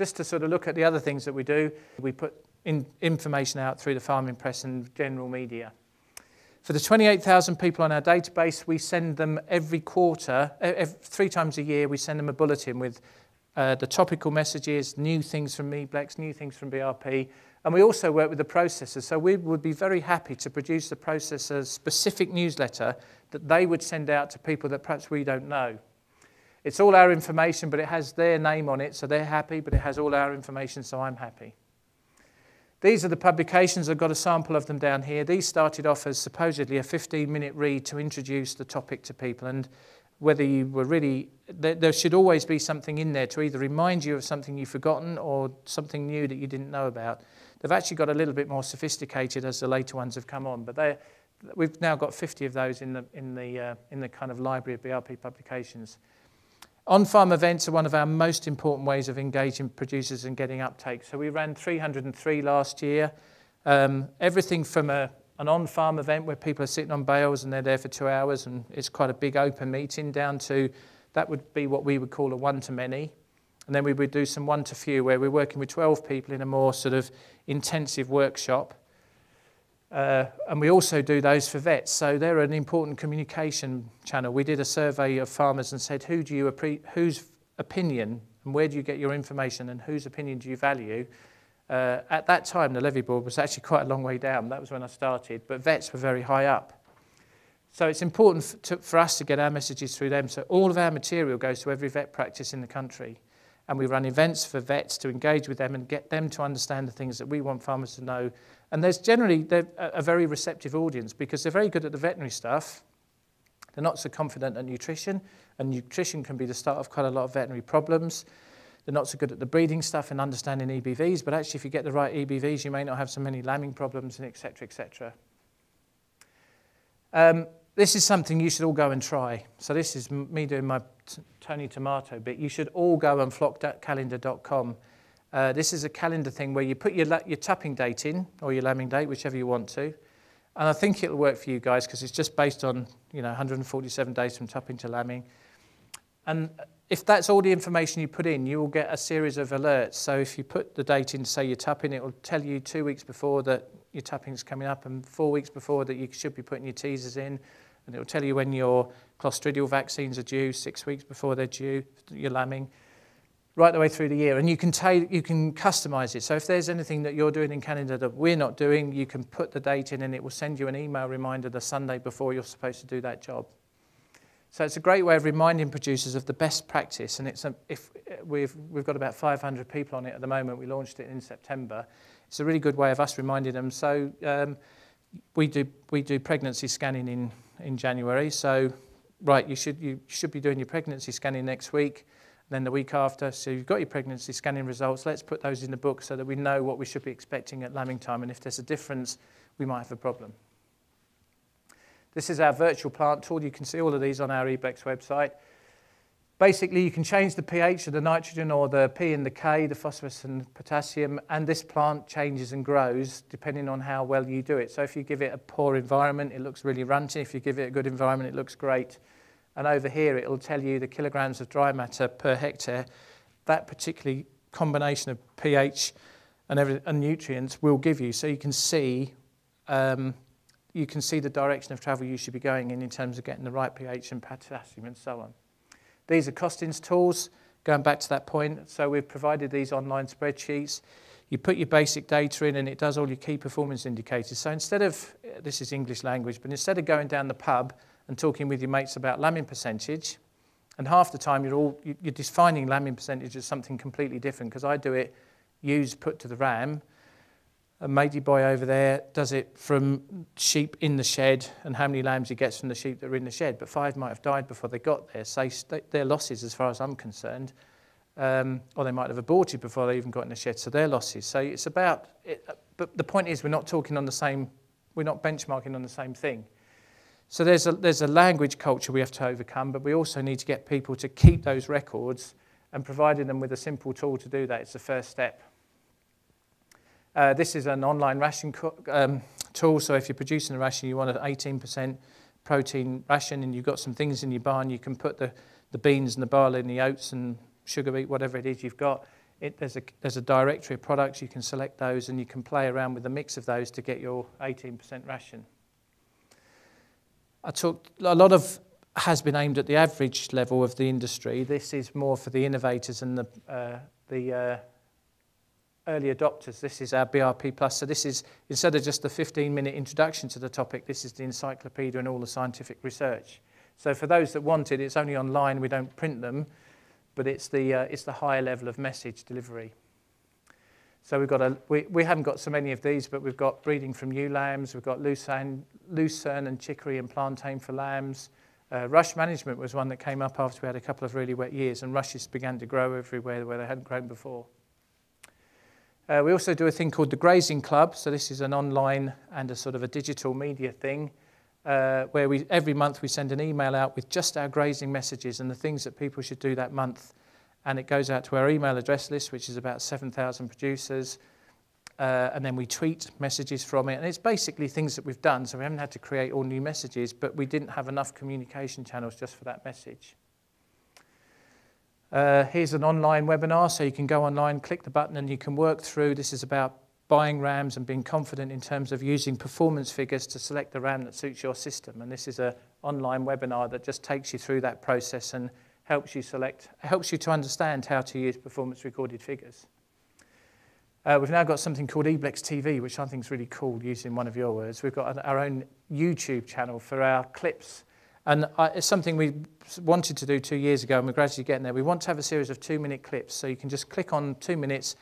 just to sort of look at the other things that we do, we put in information out through the farming press and general media. For the 28,000 people on our database, we send them every quarter, every, three times a year, we send them a bulletin with uh, the topical messages, new things from Eblex, new things from BRP, and we also work with the processors. So we would be very happy to produce the processor's specific newsletter that they would send out to people that perhaps we don't know. It's all our information, but it has their name on it, so they're happy, but it has all our information, so I'm happy. These are the publications. I've got a sample of them down here. These started off as supposedly a 15-minute read to introduce the topic to people. And whether you were really, there, should always be something in there to either remind you of something you've forgotten or something new that you didn't know about. They've actually got a little bit more sophisticated as the later ones have come on, but we've now got 50 of those in the, in the, uh, in the kind of library of BRP publications. On-farm events are one of our most important ways of engaging producers and getting uptake. So we ran 303 last year. Um, everything from a, an on-farm event where people are sitting on bales and they're there for two hours and it's quite a big open meeting down to that would be what we would call a one-to-many. And then we would do some one-to-few where we're working with 12 people in a more sort of intensive workshop. Uh, and we also do those for vets. So they're an important communication channel. We did a survey of farmers and said, who do you whose opinion and where do you get your information and whose opinion do you value? Uh, at that time, the levy board was actually quite a long way down. That was when I started, but vets were very high up. So it's important to, for us to get our messages through them. So all of our material goes to every vet practice in the country. And we run events for vets to engage with them and get them to understand the things that we want farmers to know and there's generally they're a very receptive audience because they're very good at the veterinary stuff. They're not so confident at nutrition, and nutrition can be the start of quite a lot of veterinary problems. They're not so good at the breeding stuff and understanding EBVs, but actually if you get the right EBVs, you may not have so many lambing problems and et etc. etc. Um, this is something you should all go and try. So this is me doing my Tony Tomato bit. You should all go and flockcalendar.com uh, this is a calendar thing where you put your, your tupping date in, or your lambing date, whichever you want to. And I think it'll work for you guys because it's just based on you know 147 days from tupping to lambing. And if that's all the information you put in, you will get a series of alerts. So if you put the date in, say you're tupping, it will tell you two weeks before that your tupping is coming up and four weeks before that you should be putting your teasers in. And it will tell you when your clostridial vaccines are due, six weeks before they're due, your lambing right the way through the year. And you can, you can customize it. So if there's anything that you're doing in Canada that we're not doing, you can put the date in and it will send you an email reminder the Sunday before you're supposed to do that job. So it's a great way of reminding producers of the best practice. And it's a, if we've, we've got about 500 people on it at the moment. We launched it in September. It's a really good way of us reminding them. So um, we, do, we do pregnancy scanning in, in January. So, right, you should, you should be doing your pregnancy scanning next week then the week after. So you've got your pregnancy scanning results. Let's put those in the book so that we know what we should be expecting at lambing time. And if there's a difference, we might have a problem. This is our virtual plant tool. You can see all of these on our Eblex website. Basically, you can change the pH of the nitrogen or the P and the K, the phosphorus and potassium, and this plant changes and grows depending on how well you do it. So if you give it a poor environment, it looks really runty. If you give it a good environment, it looks great. And over here, it will tell you the kilograms of dry matter per hectare. That particular combination of pH and, every, and nutrients will give you. So you can see um, you can see the direction of travel you should be going in in terms of getting the right pH and potassium and so on. These are costings tools, going back to that point. So we've provided these online spreadsheets. You put your basic data in and it does all your key performance indicators. So instead of, this is English language, but instead of going down the pub and talking with your mates about lambing percentage, and half the time you're all you're defining lambing percentage as something completely different because I do it ewes put to the ram. A matey boy over there does it from sheep in the shed and how many lambs he gets from the sheep that are in the shed. But five might have died before they got there. So they're losses as far as I'm concerned. Um, or they might have aborted before they even got in the shed. So they're losses. So it's about, it, but the point is we're not talking on the same, we're not benchmarking on the same thing. So there's a, there's a language culture we have to overcome, but we also need to get people to keep those records and providing them with a simple tool to do that. It's the first step. Uh, this is an online ration um, tool, so if you're producing a ration, you want an 18% protein ration and you've got some things in your barn, you can put the, the beans and the barley and the oats and sugar beet, whatever it is you've got, it, there's, a, there's a directory of products, you can select those and you can play around with the mix of those to get your 18% ration. I talked, a lot of has been aimed at the average level of the industry. This is more for the innovators and the, uh, the uh, early adopters. This is our BRP Plus. So this is, instead of just the 15-minute introduction to the topic, this is the encyclopedia and all the scientific research. So for those that want it, it's only online. We don't print them, but it's the, uh, it's the higher level of message delivery. So we've got a, we, we haven't got so many of these, but we've got breeding from ewe lambs. We've got lucerne, lucerne and chicory and plantain for lambs. Uh, rush management was one that came up after we had a couple of really wet years, and rushes began to grow everywhere where they hadn't grown before. Uh, we also do a thing called the Grazing Club. So this is an online and a sort of a digital media thing uh, where we every month we send an email out with just our grazing messages and the things that people should do that month. And it goes out to our email address list, which is about 7,000 producers. Uh, and then we tweet messages from it. And it's basically things that we've done. So we haven't had to create all new messages, but we didn't have enough communication channels just for that message. Uh, here's an online webinar, so you can go online, click the button, and you can work through. This is about buying RAMs and being confident in terms of using performance figures to select the RAM that suits your system. And this is an online webinar that just takes you through that process and helps you select, helps you to understand how to use performance recorded figures. Uh, we've now got something called eBlex TV, which I think is really cool, using one of your words. We've got our own YouTube channel for our clips. And uh, it's something we wanted to do two years ago, and we're gradually getting there. We want to have a series of two-minute clips, so you can just click on two minutes.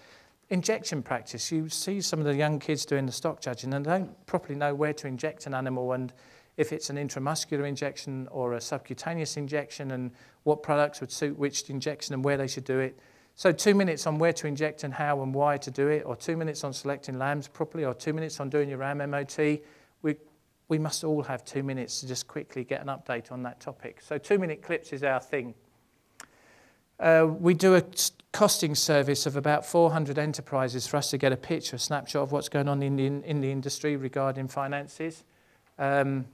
Injection practice. You see some of the young kids doing the stock judging, and they don't properly know where to inject an animal, and if it's an intramuscular injection or a subcutaneous injection, and what products would suit which injection and where they should do it. So two minutes on where to inject and how and why to do it, or two minutes on selecting lambs properly, or two minutes on doing your RAM MOT. We, we must all have two minutes to just quickly get an update on that topic. So two minute clips is our thing. Uh, we do a costing service of about 400 enterprises for us to get a picture, a snapshot of what's going on in the, in the industry regarding finances. Um,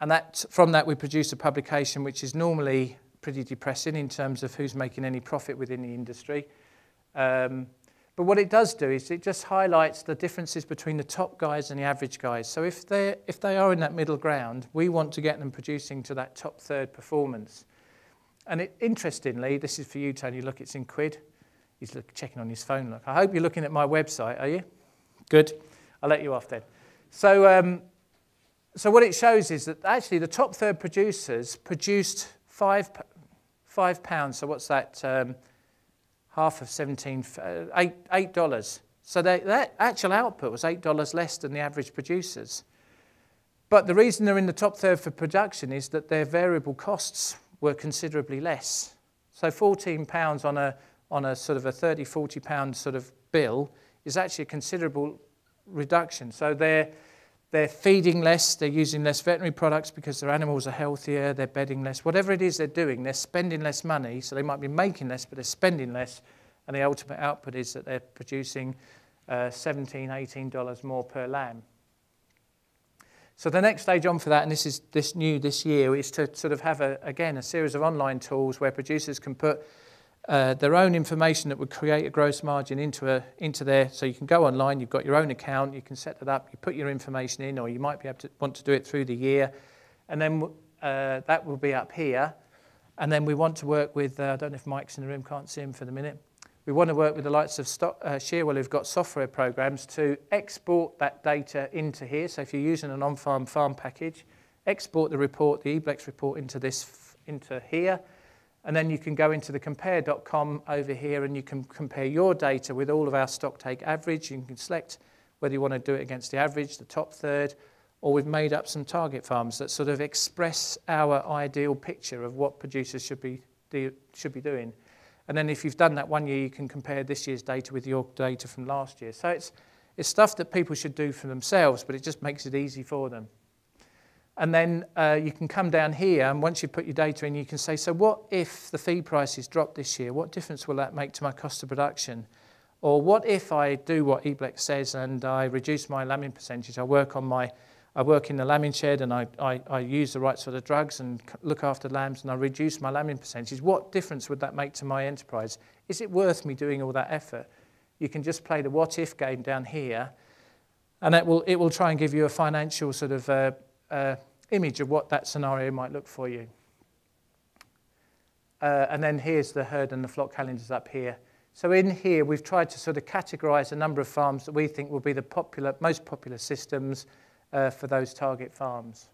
and that, from that, we produce a publication which is normally pretty depressing in terms of who's making any profit within the industry. Um, but what it does do is it just highlights the differences between the top guys and the average guys. So if, they if they are in that middle ground, we want to get them producing to that top third performance. And it, interestingly, this is for you, Tony. Look, it's in quid. He's look, checking on his phone. Look, I hope you're looking at my website, are you? Good. I'll let you off then. So, um, so what it shows is that actually the top third producers produced five five pounds. So what's that? Um, half of 17, uh, eight, eight dollars. So they, that actual output was eight dollars less than the average producers. But the reason they're in the top third for production is that their variable costs were considerably less. So 14 pounds on a on a sort of a 30, 40 pound sort of bill is actually a considerable reduction. So they're they're feeding less, they're using less veterinary products because their animals are healthier, they're bedding less. Whatever it is they're doing, they're spending less money, so they might be making less, but they're spending less. And the ultimate output is that they're producing uh, $17, $18 more per lamb. So the next stage on for that, and this is this new this year, is to sort of have, a, again, a series of online tools where producers can put uh, their own information that would create a gross margin into, a, into there. So you can go online, you've got your own account, you can set it up, you put your information in, or you might be able to want to do it through the year. And then uh, that will be up here. And then we want to work with, uh, I don't know if Mike's in the room, can't see him for the minute. We want to work with the likes of uh, Shearwell who've got software programs to export that data into here. So if you're using an on-farm farm package, export the report, the eBlex report into this, into here and then you can go into the compare.com over here and you can compare your data with all of our stock take average. You can select whether you want to do it against the average, the top third, or we've made up some target farms that sort of express our ideal picture of what producers should be, do, should be doing. And then if you've done that one year, you can compare this year's data with your data from last year. So it's, it's stuff that people should do for themselves, but it just makes it easy for them. And then uh, you can come down here, and once you put your data in, you can say, so what if the feed prices drop this year? What difference will that make to my cost of production? Or what if I do what eBlex says and I reduce my lambing percentage? I work on my, I work in the lambing shed and I, I, I use the right sort of drugs and look after lambs and I reduce my lambing percentage. What difference would that make to my enterprise? Is it worth me doing all that effort? You can just play the what if game down here and it will, it will try and give you a financial sort of uh, uh, image of what that scenario might look for you. Uh, and then here's the herd and the flock calendars up here. So in here, we've tried to sort of categorize a number of farms that we think will be the popular, most popular systems uh, for those target farms.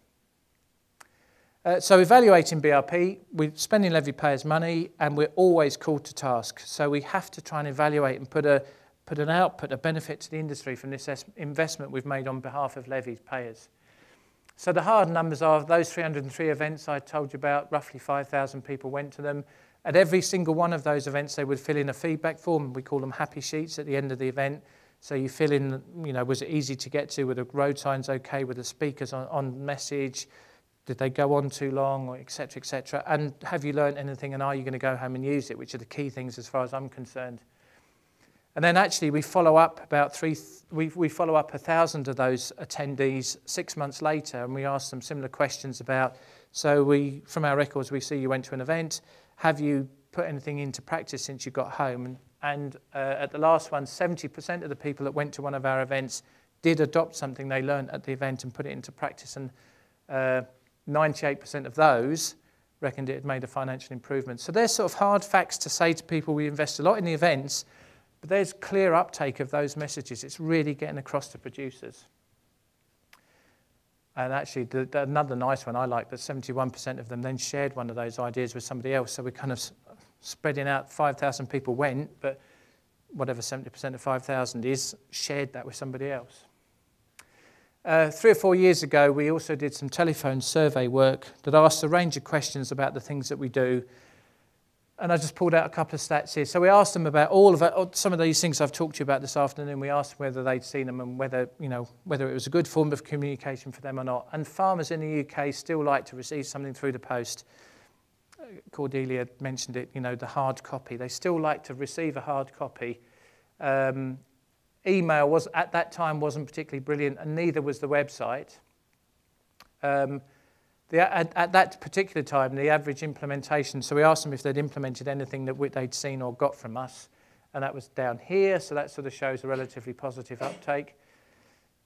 Uh, so evaluating BRP, we're spending levy payers' money and we're always called to task. So we have to try and evaluate and put, a, put an output, a benefit to the industry from this investment we've made on behalf of levy payers. So the hard numbers are those 303 events I told you about, roughly 5,000 people went to them. At every single one of those events, they would fill in a feedback form. We call them happy sheets at the end of the event. So you fill in, you know, was it easy to get to? Were the road signs okay? Were the speakers on, on message? Did they go on too long, or et cetera, et cetera? And have you learned anything, and are you going to go home and use it, which are the key things as far as I'm concerned. And then actually we follow up about three, we, we follow up a thousand of those attendees six months later, and we ask them similar questions about, so we, from our records, we see you went to an event, have you put anything into practice since you got home? And and uh, at the last one, 70% of the people that went to one of our events did adopt something they learned at the event and put it into practice. And 98% uh, of those reckoned it had made a financial improvement. So there's sort of hard facts to say to people we invest a lot in the events, but there's clear uptake of those messages. It's really getting across to producers. And actually, the, the, another nice one I like that 71% of them then shared one of those ideas with somebody else. So we're kind of spreading out 5,000 people went, but whatever 70% of 5,000 is, shared that with somebody else. Uh, three or four years ago, we also did some telephone survey work that asked a range of questions about the things that we do. And I just pulled out a couple of stats here. So we asked them about all of it, some of these things I've talked to you about this afternoon. We asked whether they'd seen them and whether, you know, whether it was a good form of communication for them or not. And farmers in the UK still like to receive something through the post. Cordelia mentioned it, you know, the hard copy. They still like to receive a hard copy. Um, email was at that time wasn't particularly brilliant, and neither was the website. Um, the, at, at, that particular time, the average implementation, so we asked them if they'd implemented anything that they'd seen or got from us, and that was down here, so that sort of shows a relatively positive uptake.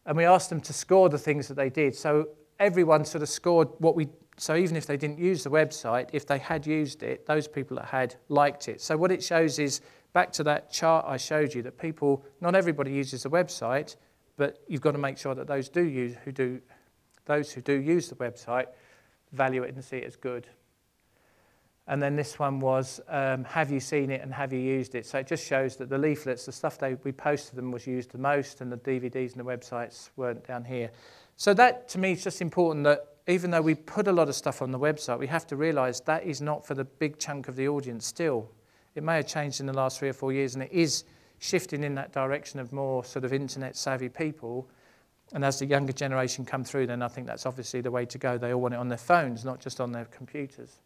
And we asked them to score the things that they did. So everyone sort of scored what we so even if they didn't use the website, if they had used it, those people that had liked it. So what it shows is back to that chart I showed you that people, not everybody uses the website, but you've got to make sure that those do use who do those who do use the website value it and see it as good. And then this one was, um, have you seen it and have you used it? So it just shows that the leaflets, the stuff they, we posted them was used the most and the DVDs and the websites weren't down here. So that to me is just important that even though we put a lot of stuff on the website, we have to realize that is not for the big chunk of the audience still. It may have changed in the last three or four years, and it is shifting in that direction of more sort of internet savvy people. And as the younger generation come through, then I think that's obviously the way to go. They all want it on their phones, not just on their computers.